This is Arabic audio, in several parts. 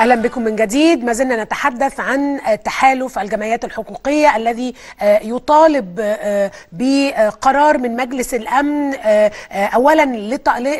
أهلا بكم من جديد ما زلنا نتحدث عن تحالف الجمعيات الحقوقية الذي يطالب بقرار من مجلس الأمن اولا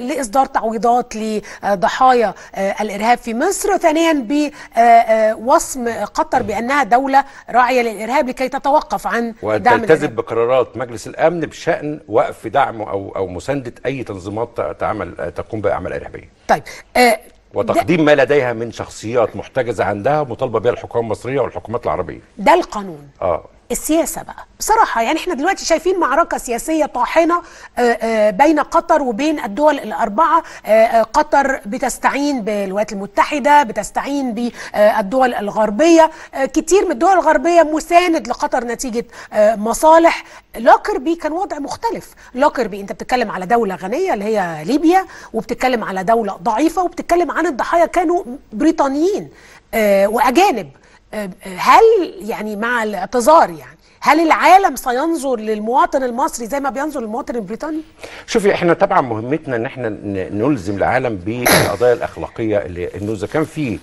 لإصدار تعويضات لضحايا الإرهاب في مصر ثانيا بوصم قطر بأنها دولة راعية للإرهاب لكي تتوقف عن دعم تلتزم الإرهاب. بقرارات مجلس الأمن بشأن وقف دعم أو أو مساندة أي تنظيمات تعمل تقوم بأعمال إرهابية طيب آه، وتقديم ما لديها من شخصيات محتجزة عندها مطالبة بها الحكومة المصرية والحكومات العربية. ده القانون. آه. السياسة بقى. بصراحة يعني إحنا دلوقتي شايفين معركة سياسية طاحنة آه، آه، بين قطر وبين الدول الأربعة. آه، قطر بتستعين بالولايات المتحدة بتستعين بالدول الغربية. آه، كتير من الدول الغربية مساند لقطر نتيجة آه، مصالح. لوكربي كان وضع مختلف. لوكربي أنت بتتكلم على دولة غنية اللي هي ليبيا وبتتكلم على دولة ضعيفة وبتتكلم عن الضحايا كانوا بريطانيين وأجانب. آه، هل يعني مع الاعتذار يعني هل العالم سينظر للمواطن المصري زي ما بينظر للمواطن البريطاني؟ شوفي إحنا طبعا مهمتنا إن إحنا نلزم العالم بالقضايا الأخلاقية اللي إنه إذا كان في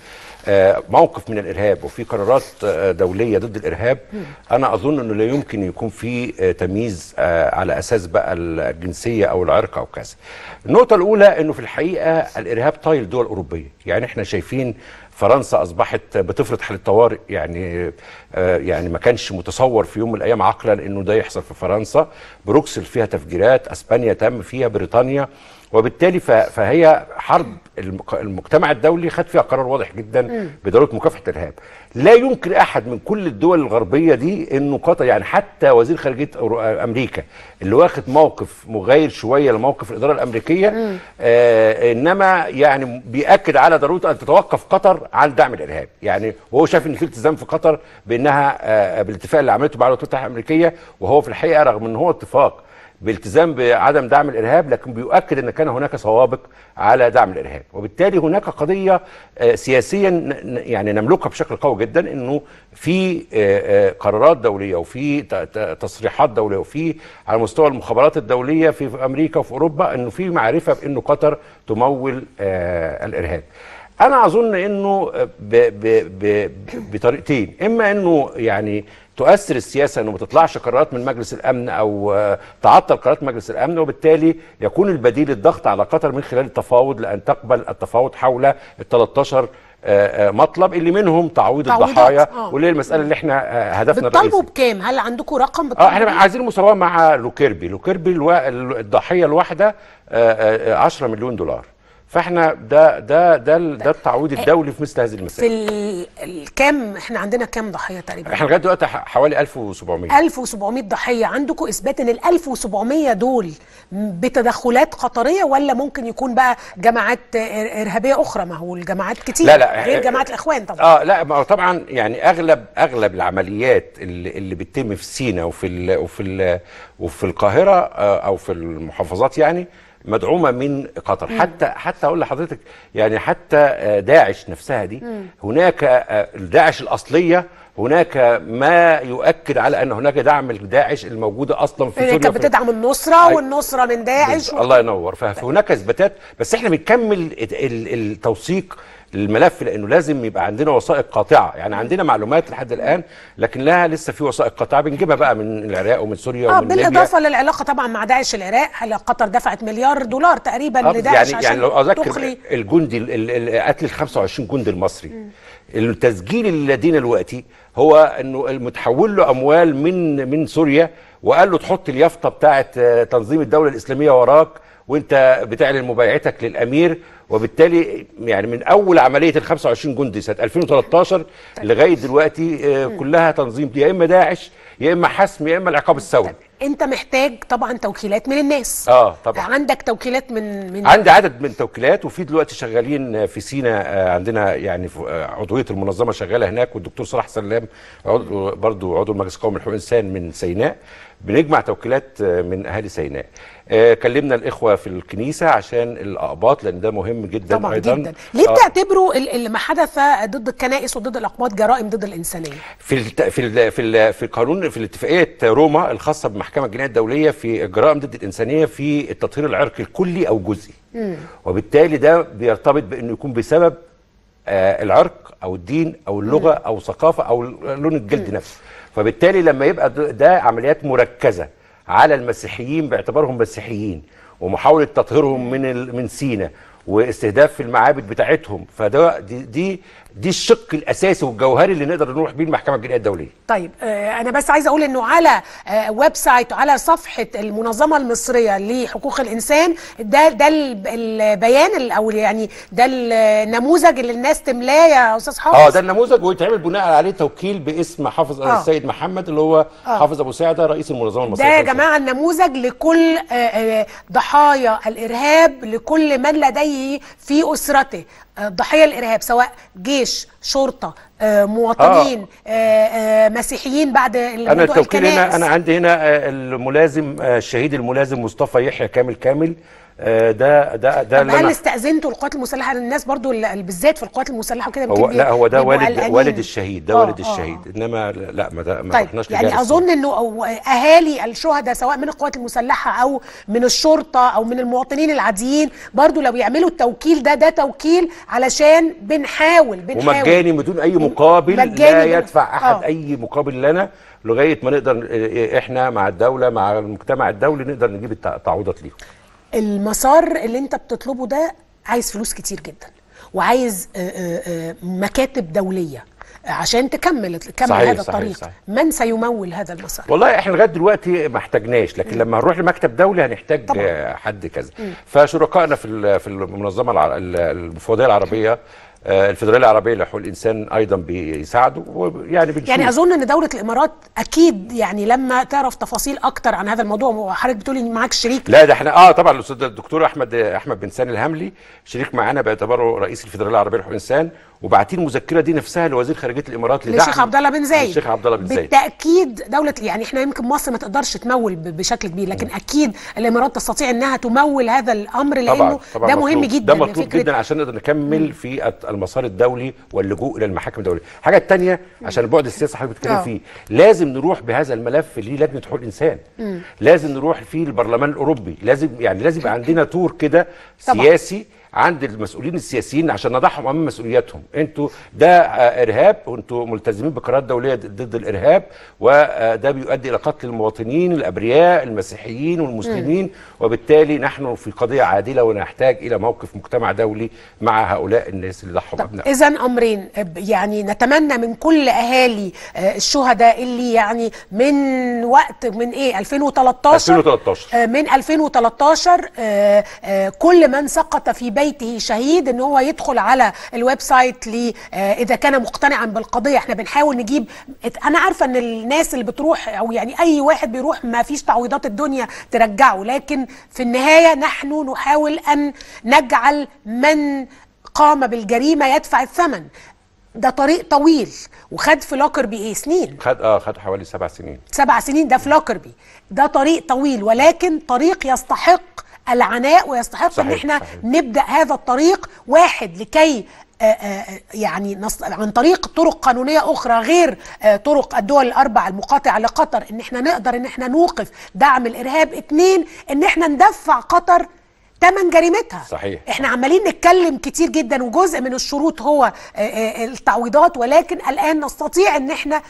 آه، موقف من الإرهاب وفي قرارات آه، دولية ضد الإرهاب أنا أظن إنه لا يمكن يكون في آه، تمييز على أساس بقى الجنسية أو العرق أو كذا. النقطة الأولى إنه في الحقيقة الإرهاب طايل الدول الأوروبية، يعني إحنا شايفين فرنسا أصبحت بتفرض حالة طوارئ يعني آه، يعني ما كانش متصور في يوم من الأيام عقلا إنه ده يحصل في فرنسا. بروكسل فيها تفجيرات أسبانيا تم فيها بريطانيا. وبالتالي فهي حرب المجتمع الدولي خد فيها قرار واضح جدا بضروره مكافحة الإرهاب. لا يمكن أحد من كل الدول الغربية دي إنه قطع يعني حتى وزير خارجية أمريكا اللي واخد موقف مغاير شوية لموقف الإدارة الأمريكية آه إنما يعني بيأكد على ضرورة أن تتوقف قطر عن دعم الإرهاب. يعني وهو شايف إن في التزام في قطر بأنها آه بالاتفاق اللي عملته مع الولايات المتحده الأمريكية وهو في الحقيقة رغم إن هو اتفاق بالتزام بعدم دعم الإرهاب لكن بيؤكد إن كان هناك سوابق على دعم الإرهاب. وبالتالي هناك قضية آه، سياسيا يعني نملكها بشكل قوي جدا إنه في آه، آه، قرارات دولية وفي تصريحات دولية وفي على مستوى المخابرات الدولية في أمريكا وفي أوروبا إنه في معرفة بإنه قطر تمول الإرهاب. أنا اظن انه ب ب ب بطريقتين اما انه يعني تؤثر السياسة انه ما تطلعش قرارات من مجلس الامن أو تعطل قرارات مجلس الامن وبالتالي يكون البديل الضغط على قطر من خلال التفاوض لأن تقبل التفاوض حول ال 13 آه، آه، مطلب اللي منهم تعويض الضحايا آه. واللي المسألة اللي إحنا آه، هدفنا بتطالبوا الرئيسي بكام؟ هل عندكم رقم آه بتطالبوا إحنا؟ عايزين مساواه مع لوكيربي لوكيربي. الضحية الواحدة آه، آه، 10 مليون دولار فاحنا ده ده ده ده التعويض الدولي في مثل هذه في المسائل ال- الكام إحنا عندنا كام ضحية تقريبا؟ إحنا لغاية دلوقتي حوالي 1700 1700 ضحية. عندكم إثبات إن ال 1700 دول بتدخلات قطرية ولا ممكن يكون بقى جماعات إرهابية أخرى؟ ما هو الجماعات كتير لا لا غير جماعة الإخوان طبعا. آه لا ما طبعا يعني أغلب أغلب العمليات اللي, اللي بتتم في سينا وفي ال وفي ال وفي القاهرة آه أو في المحافظات يعني مدعومة من قطر. حتى حتى أقول لحضرتك يعني حتى آه، داعش نفسها دي هناك آه، داعش الأصلية هناك ما يؤكد على أن هناك دعم لداعش الموجوده أصلا في سوريا كانت بتدعم النصرة والنصرة من داعش و... الله ينور. فهناك إثباتات بس إحنا بنكمل ال- ال- التوثيق الملف لأنه لازم يبقى عندنا وثائق قاطعة. يعني عندنا معلومات لحد الآن لكن لها لسه في وثائق قاطعة. بنجيبها بقى من العراق ومن سوريا آه ومن ليبيا. بالإضافة للعلاقة طبعا مع داعش العراق هل قطر دفعت مليار دولار تقريبا آه، لداعش يعني عشان يعني لو أذكر تخلي الجندي ال- ال- قتل ال 25 جندي المصري. التسجيل اللي لدينا دلوقتي هو إنه المتحول له أموال من من سوريا وقال له تحط اليافطة بتاعه آه، تنظيم الدولة الإسلامية وراك وأنت بتعلن مبايعتك للأمير وبالتالي يعني من أول عملية ال 25 جندي سنة 2013 لغاية دلوقتي آه، كلها تنظيم يا إما داعش يا إما حسم يا إما العقاب الثوري أنت محتاج طبعا توكيلات من الناس. آه طبعا. عندك توكيلات من من عندي عدد من التوكيلات وفي دلوقتي شغالين في سينا آه، عندنا يعني آه، عضوية المنظمة شغالة هناك والدكتور صلاح سلام عضو برضو عضو المجلس القومي لحقوق الإنسان من سيناء. بنجمع توكيلات آه، من أهالي سيناء. آه، كلمنا الإخوة في الكنيسة عشان الأقباط لأن ده مهم جدا طبعا أيضا. جدا. ليه آه، بتعتبروا ال- اللي ما حدث ضد الكنائس وضد الأقباط جرائم ضد الإنسانية؟ في الت... في ال... في ال... في قانون في الاتفاقية روما الخاصة بالمحكمه الجنائيه الدولية في الجرائم ضد الإنسانية في التطهير العرقي الكلي أو جزئي. وبالتالي ده بيرتبط بأنه يكون بسبب آه العرق أو الدين أو اللغة أو ثقافة أو لون الجلد نفسه. فبالتالي لما يبقى ده- عمليات مركزة على المسيحيين باعتبارهم مسيحيين ومحاولة تطهيرهم من من سينا واستهداف المعابد بتاعتهم فده دي دي, دي الشق الأساسي والجوهري اللي نقدر نروح بيه المحكمة الجنائية الدولية طيب آه، أنا بس عايزه أقول إنه على آه، website على صفحة المنظمة المصرية لحقوق الإنسان ده ده الب- البيان ال- أو يعني ده النموذج اللي الناس تملاه يا أستاذ حافظ آه ده النموذج ويتعمل بناء عليه توكيل باسم حافظ آه. السيد محمد اللي هو آه. حافظ أبو سعدة رئيس المنظمة المصرية ده يا. جماعة النموذج لكل آه، آه، ضحايا الإرهاب لكل من لديه في أسرته. آه، ضحية الإرهاب سواء جيش شرطة آه، مواطنين آه، آه، مسيحيين بعد أنا التوكيل هنا. أنا عندي هنا الملازم الشهيد الملازم مصطفى يحيى كامل كامل. ده ده ده طب اللي هل استأذنتوا القوات المسلحة؟ الناس برضو بالذات في القوات المسلحة وكده هو لا هو ده والد. والد الشهيد ده آه، والد آه، الشهيد. إنما لا ما ده ما طيب رحناش يعني أظن إنه أهالي الشهداء سواء من القوات المسلحة أو من الشرطة أو من المواطنين العاديين برضو لو يعملوا التوكيل ده ده توكيل علشان بنحاول بنحاول. ومجاني بدون أي مقابل لا يدفع أحد آه. أي مقابل لنا لغاية ما نقدر آه، إحنا مع الدولة مع المجتمع الدولي نقدر نجيب التع- التعويضات ليهم. المسار اللي انت بتطلبه ده عايز فلوس كتير جدا وعايز آه، آه، آه، مكاتب دولية عشان تكمل تكمل صحيح، هذا صحيح، الطريق. صحيح. من سيمول هذا المسار؟ والله إحنا لغاية دلوقتي ما احتاجناش لكن لما هنروح لمكتب دولي هنحتاج طبعاً. حد كذا. فشركائنا في في المنظمة المفوضية العربية الفدرالية العربية لحقوق الإنسان أيضا بيساعدوا ويعني بنشوف. يعني أظن إن دولة الإمارات أكيد يعني لما تعرف تفاصيل أكتر عن هذا الموضوع وحضرتك بتقولي إن معاك شريك. لا ده إحنا آه طبعا الأستاذ الدكتور أحمد أحمد بن سامي الهملي شريك معانا بإعتباره رئيس الفدرالية العربية لحقوق الإنسان وبعتين المذكره دي نفسها لوزير خارجية الإمارات لدعم للشيخ عبد الله بن زايد. الشيخ عبد الله بن زايد. بالتأكيد دوله يعني إحنا يمكن مصر ما تقدرش تمول بشكل كبير لكن أكيد الإمارات تستطيع إنها تمول هذا الأمر لأنه طبعا طبعا ده مهم مطلوب. جدا ده مطلوب جدا عشان نقدر نكمل في المسار الدولي واللجوء إلى المحاكم الدولية. الحاجة الثانية عشان البعد السياسي حضرتك بتتكلم آه. فيه. لازم نروح بهذا الملف للجنه حقوق الإنسان. لازم نروح فيه البرلمان الأوروبي. لازم يعني لازم يبقى عندنا تور كده طبعا. سياسي عند المسؤولين السياسيين عشان نضعهم أمام مسؤولياتهم. أنتوا ده إرهاب وانتوا ملتزمين بقرارات دولية ضد الإرهاب وده بيؤدي إلى قتل المواطنين الأبرياء المسيحيين والمسلمين وبالتالي نحن في قضية عادلة ونحتاج إلى موقف مجتمع دولي مع هؤلاء الناس اللي ضحوا بابنائهم اذا أمرين يعني نتمنى من كل أهالي آه، الشهداء اللي يعني من وقت من إيه 2013 2013 آه، من 2013 آه، كل من سقط في بيته شهيد إن هو يدخل على ال website ل آه، إذا كان مقتنعا بالقضية. إحنا بنحاول نجيب أنا عارفة إن الناس اللي بتروح أو يعني أي واحد بيروح ما فيش تعويضات الدنيا ترجعه لكن في النهاية نحن نحاول أن نجعل من قام بالجريمة يدفع الثمن. ده طريق طويل وخد في لوكربي إيه؟ سنين. خد آه خد حوالي سبع سنين. سبع سنين ده في لوكربي. ده طريق طويل ولكن طريق يستحق العناء ويستحق إن صحيح، إحنا صحيح. نبدأ هذا الطريق واحد لكي آه، آه، يعني نص- عن طريق طرق قانونية أخرى غير آه، طرق الدول الاربع المقاطعة لقطر إن إحنا نقدر إن إحنا نوقف دعم الإرهاب اتنين إن إحنا ندفع قطر تمن جريمتها صحيح. إحنا عمالين نتكلم كتير جدا وجزء من الشروط هو آه، آه، التعويضات ولكن الآن نستطيع إن إحنا آه، آه،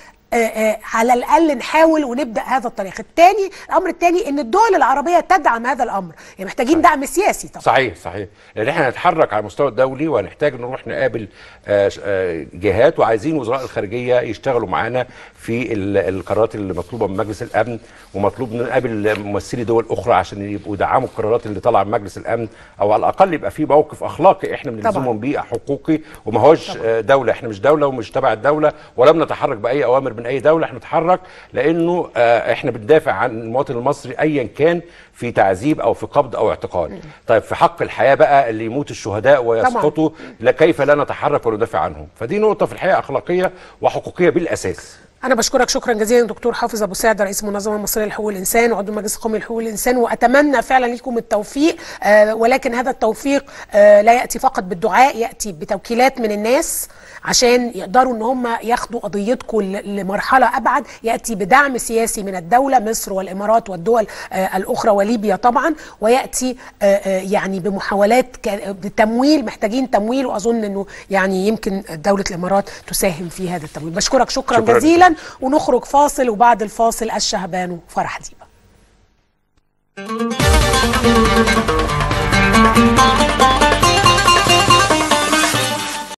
على الأقل نحاول ونبدأ هذا الطريق. الثاني الأمر الثاني إن الدول العربية تدعم هذا الأمر. يعني محتاجين دعم سياسي طبعا. صحيح صحيح. لأن إحنا هنتحرك على المستوى الدولي وهنحتاج نروح نقابل آه، آه، جهات وعايزين وزراء الخارجية يشتغلوا معانا في ال- القرارات اللي مطلوبة من مجلس الأمن ومطلوب نقابل ممثلي دول أخرى عشان يبقوا يدعموا القرارات اللي طالعة من مجلس الأمن أو على الأقل يبقى في موقف أخلاقي إحنا. بنلزمهم بيه حقوقي وما هوش آه، دولة. إحنا مش دولة ومش تبع الدولة ولم نتحرك بأي أوامر من أي دولة إحنا نتحرك لأنه آه، إحنا بندافع عن المواطن المصري ايا كان في تعذيب أو في قبض أو اعتقال. طيب في حق الحياة بقى اللي يموت الشهداء ويسقطوا لا كيف لا نتحرك وندافع عنهم؟ فدي نقطة في الحقيقة أخلاقية وحقوقية بالأساس. أنا بشكرك شكرا جزيلا دكتور حافظ أبو سعد رئيس المنظمة المصرية لحقوق الإنسان وعضو المجلس القومي لحقوق الإنسان وأتمنى فعلا لكم التوفيق آه ولكن هذا التوفيق آه لا يأتي فقط بالدعاء يأتي بتوكيلات من الناس عشان يقدروا إن هم ياخدوا قضيتكم لمرحلة أبعد يأتي بدعم سياسي من الدولة مصر والإمارات والدول آه الأخرى وليبيا طبعا ويأتي يعني بمحاولات بتمويل محتاجين تمويل وأظن إنه يعني يمكن دولة الإمارات تساهم في هذا التمويل بشكرك شكرا, شكراً. جزيلا ونخرج فاصل وبعد الفاصل الشهبان فرح ديبا Thank you.